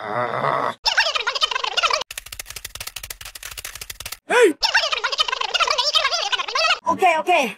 Hey! Okay, okay.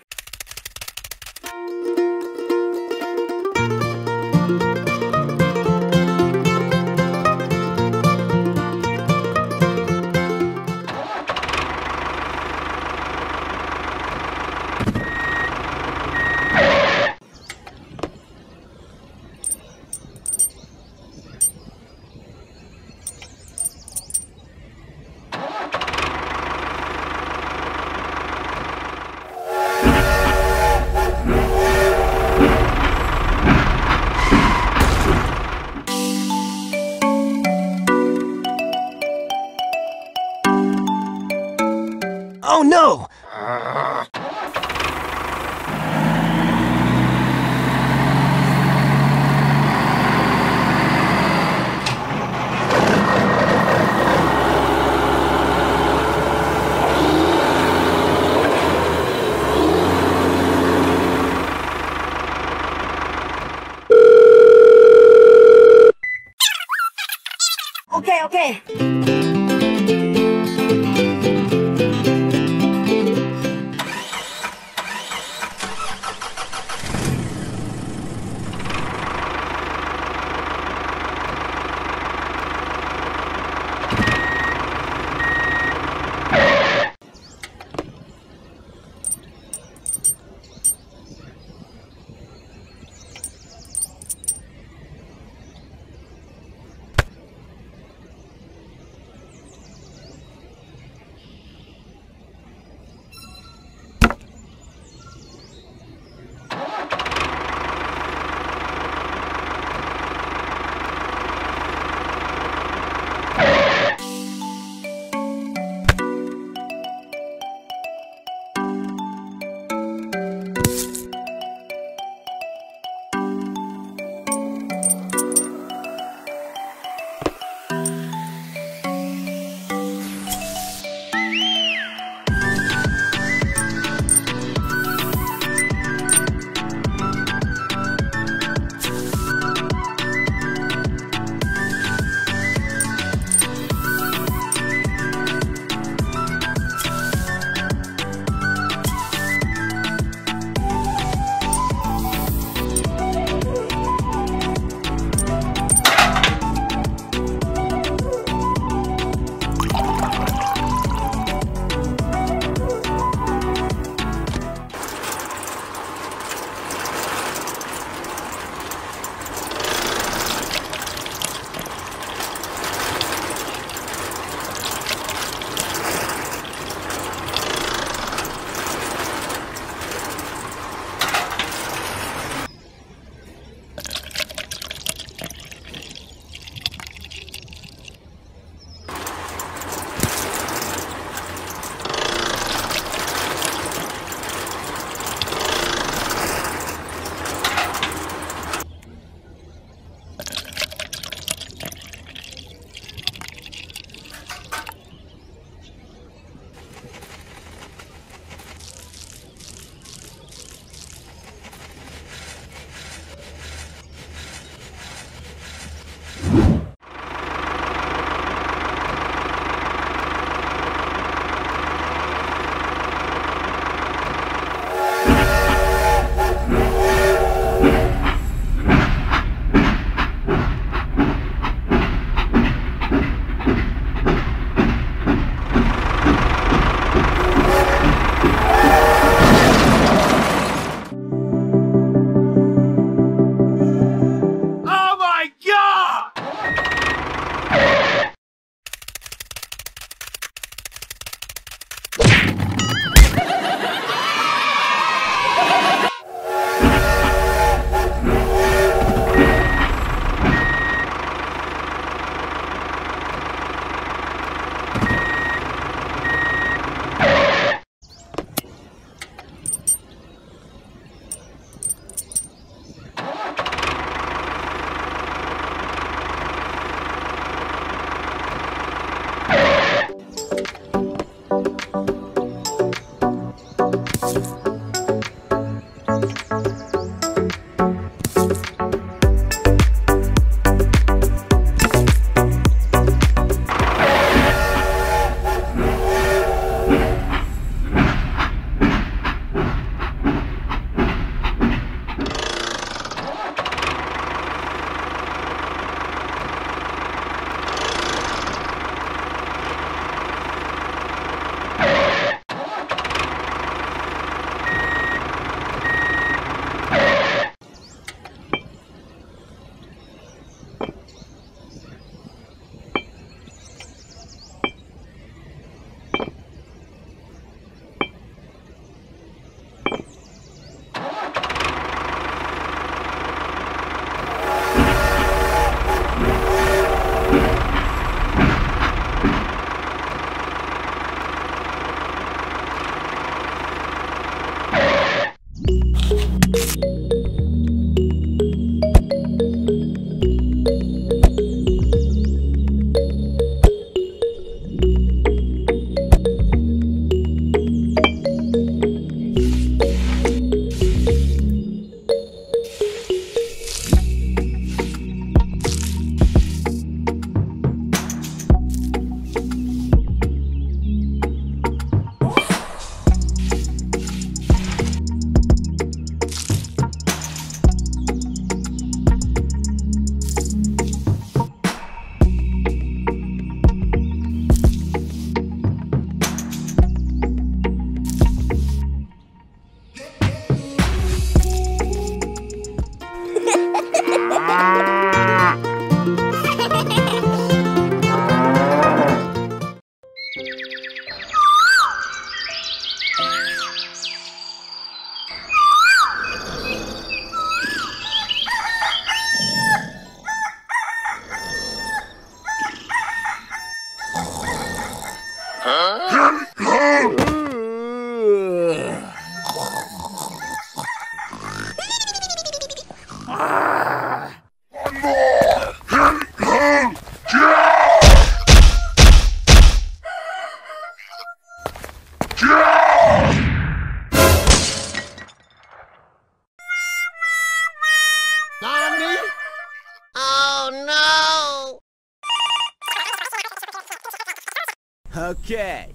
Okay.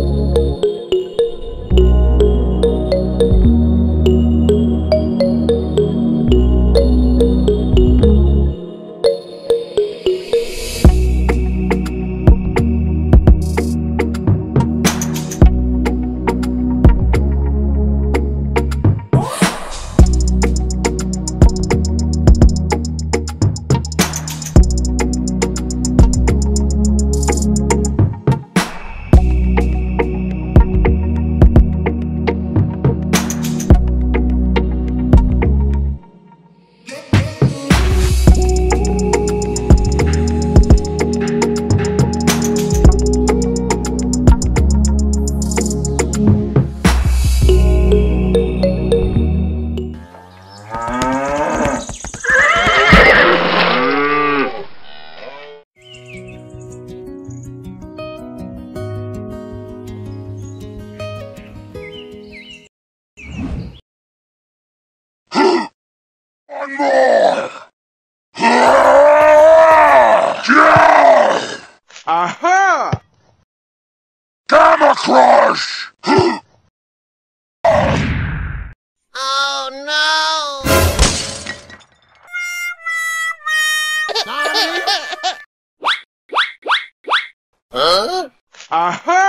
Bye. Aha! Aha!